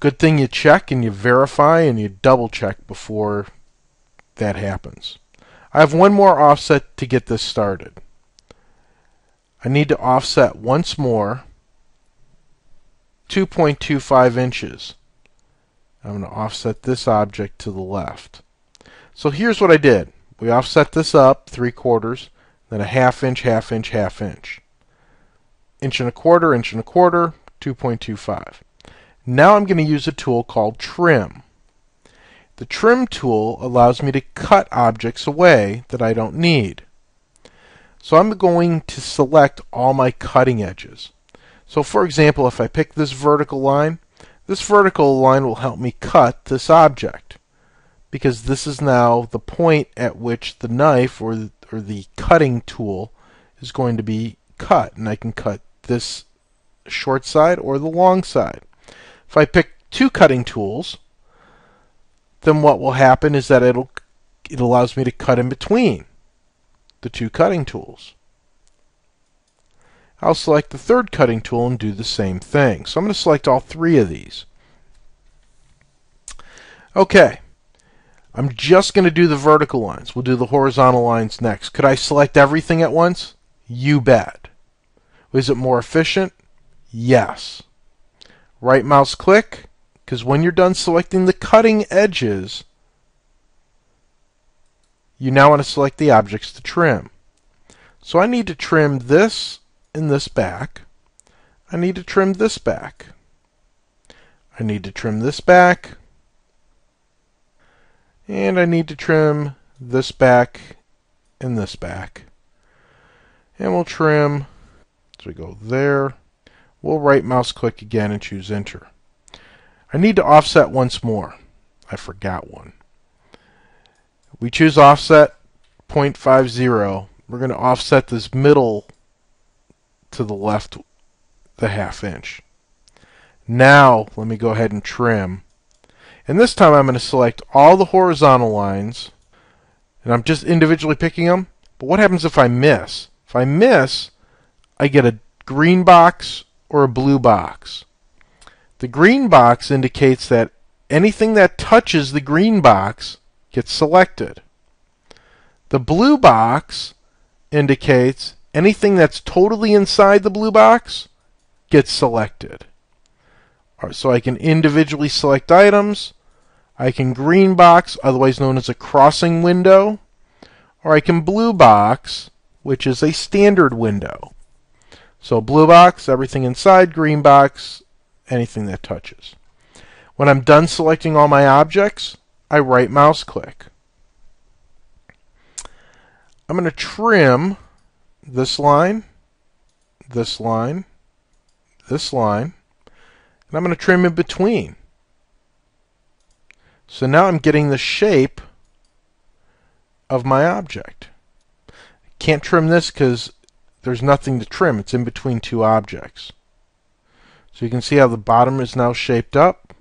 Good thing you check and you verify and you double check before that happens. I have one more offset to get this started. I need to offset once more 2.25 inches. I'm going to offset this object to the left. So here's what I did. We offset this up three quarters, then a half inch, half inch, half inch. Inch and a quarter, inch and a quarter, 2.25. Now I'm going to use a tool called trim. The trim tool allows me to cut objects away that I don't need. So I'm going to select all my cutting edges. So for example, if I pick this vertical line, this vertical line will help me cut this object because this is now the point at which the knife or the, or the cutting tool is going to be cut and I can cut this short side or the long side. If I pick two cutting tools, then what will happen is that it'll it allows me to cut in between the two cutting tools. I'll select the third cutting tool and do the same thing. So I'm going to select all three of these. Okay. I'm just going to do the vertical lines. We'll do the horizontal lines next. Could I select everything at once? You bet. Is it more efficient? Yes. Right mouse click, because when you're done selecting the cutting edges, you now want to select the objects to trim. So I need to trim this and this back. I need to trim this back. I need to trim this back. And I need to trim this back and this back. And we'll trim, so we go there. We'll right mouse click again and choose enter. I need to offset once more. I forgot one. We choose offset 0.50. We're going to offset this middle to the left the half inch. Now let me go ahead and trim. And this time I'm going to select all the horizontal lines and I'm just individually picking them. But what happens if I miss? If I miss, I get a green box or a blue box. The green box indicates that anything that touches the green box gets selected. The blue box indicates anything that's totally inside the blue box gets selected. So I can individually select items. I can green box, otherwise known as a crossing window, or I can blue box, which is a standard window. So blue box, everything inside, green box, anything that touches. When I'm done selecting all my objects, I right mouse click. I'm going to trim this line, this line, this line, and I'm going to trim in between. So now I'm getting the shape of my object. Can't trim this because there's nothing to trim. It's in between two objects. So you can see how the bottom is now shaped up.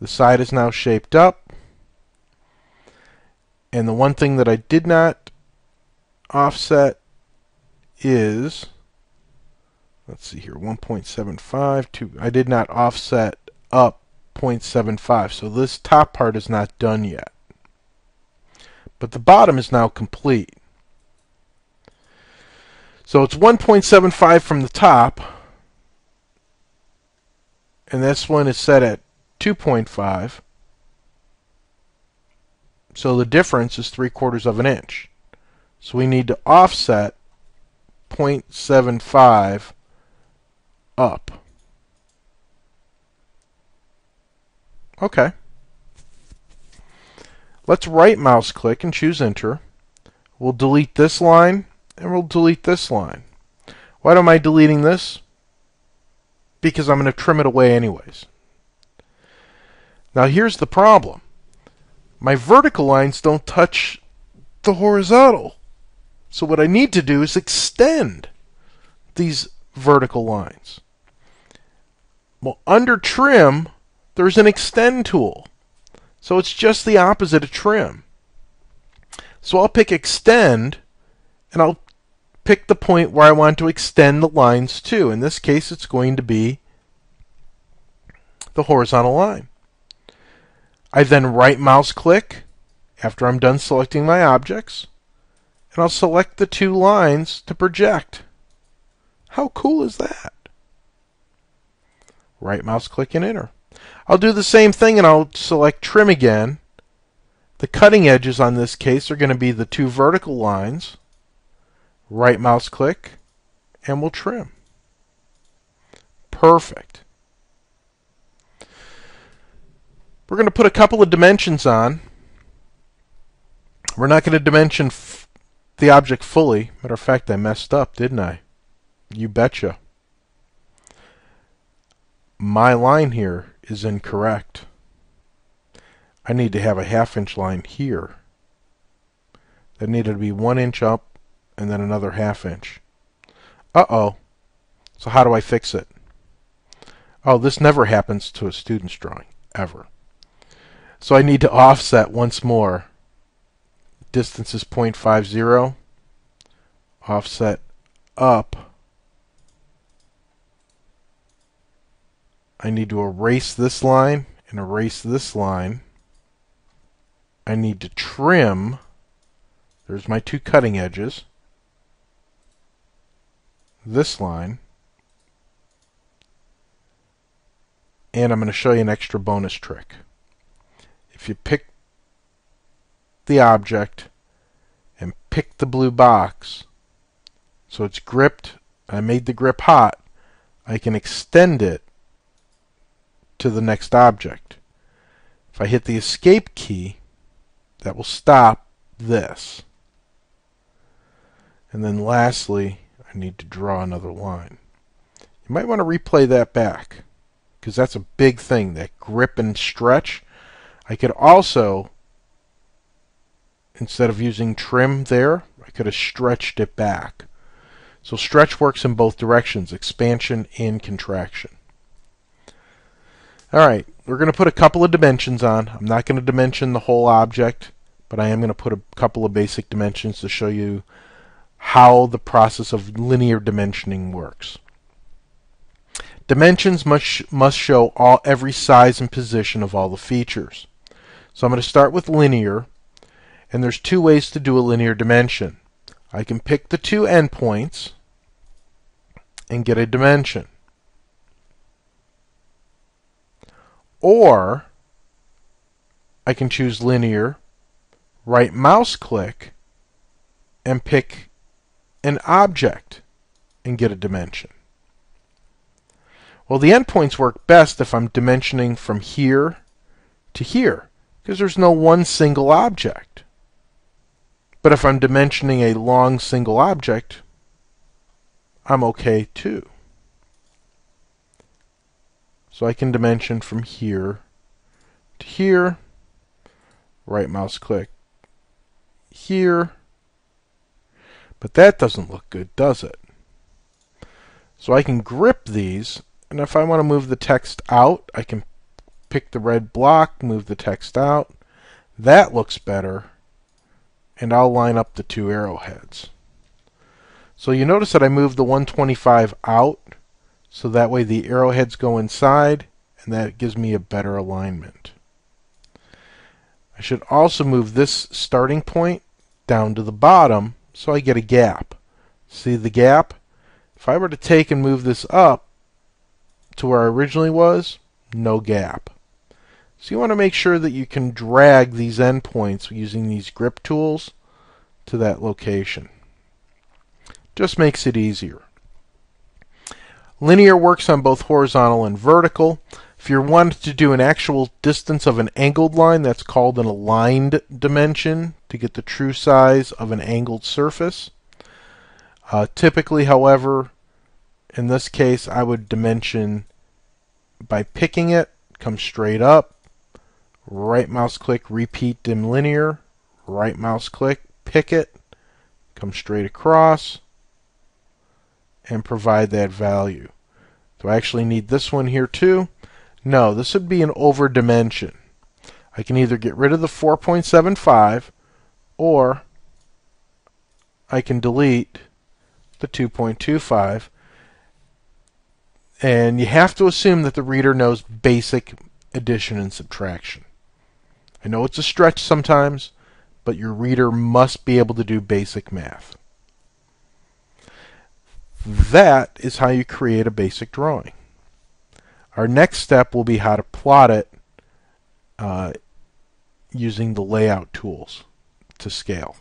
The side is now shaped up. And the one thing that I did not offset is, let's see here, 1.75. To, I did not offset up 0.75. So this top part is not done yet. But the bottom is now complete. So it's 1.75 from the top and this one is set at 2.5 so the difference is 3 quarters of an inch. So we need to offset 0.75 up. Okay. Let's right mouse click and choose enter. We'll delete this line and we'll delete this line why am I deleting this because I'm going to trim it away anyways. Now here's the problem. My vertical lines don't touch the horizontal. So what I need to do is extend these vertical lines. Well, under trim, there's an extend tool. So it's just the opposite of trim. So I'll pick extend and I'll pick the point where I want to extend the lines to. In this case, it's going to be the horizontal line. I then right mouse click after I'm done selecting my objects, and I'll select the two lines to project. How cool is that? Right mouse click and enter. I'll do the same thing and I'll select trim again. The cutting edges on this case are going to be the two vertical lines. Right mouse click and we'll trim. Perfect. We're going to put a couple of dimensions on. We're not going to dimension the object fully. Matter of fact, I messed up, didn't I? You betcha. My line here is incorrect. I need to have a half inch line here. That needed to be one inch up and then another half inch. Uh-oh. So how do I fix it? Oh, this never happens to a student's drawing, ever. So I need to offset once more. Distance is 0.50. Offset up. I need to erase this line and erase this line. I need to trim. There's my two cutting edges. This line. And I'm going to show you an extra bonus trick. If you pick the object and pick the blue box, so it's gripped, I made the grip hot, I can extend it to the next object. If I hit the escape key, that will stop this. And then lastly, I need to draw another line. You might want to replay that back because that's a big thing, that grip and stretch. I could also, instead of using trim there, I could have stretched it back. So stretch works in both directions, expansion and contraction. Alright, we're going to put a couple of dimensions on. I'm not going to dimension the whole object, but I am going to put a couple of basic dimensions to show you how the process of linear dimensioning works. Dimensions must, must show all every size and position of all the features. So I'm going to start with linear, and there's two ways to do a linear dimension. I can pick the two endpoints and get a dimension. Or I can choose linear, right mouse click, and pick an object and get a dimension. Well, the endpoints work best if I'm dimensioning from here to here, because there's no one single object. But if I'm dimensioning a long single object, I'm okay too. So I can dimension from here to here, right mouse click here, but that doesn't look good, does it? So I can grip these, and if I want to move the text out, I can pick the red block, move the text out. That looks better, and I'll line up the two arrowheads. So you notice that I moved the 125 out so that way the arrowheads go inside and that gives me a better alignment. I should also move this starting point down to the bottom so I get a gap. See the gap? If I were to take and move this up to where I originally was, no gap. So you want to make sure that you can drag these endpoints using these grip tools to that location. Just makes it easier. Linear works on both horizontal and vertical. If you wanted to do an actual distance of an angled line, that's called an aligned dimension to get the true size of an angled surface. Uh, typically, however, in this case, I would dimension by picking it, come straight up, right mouse click, repeat dim linear, right mouse click, pick it, come straight across, and provide that value. Do I actually need this one here too? No, this would be an over dimension. I can either get rid of the 4.75 or I can delete the 2.25 And you have to assume that the reader knows basic addition and subtraction. I know it's a stretch sometimes, but your reader must be able to do basic math. That is how you create a basic drawing. Our next step will be how to plot it uh, using the layout tools to scale.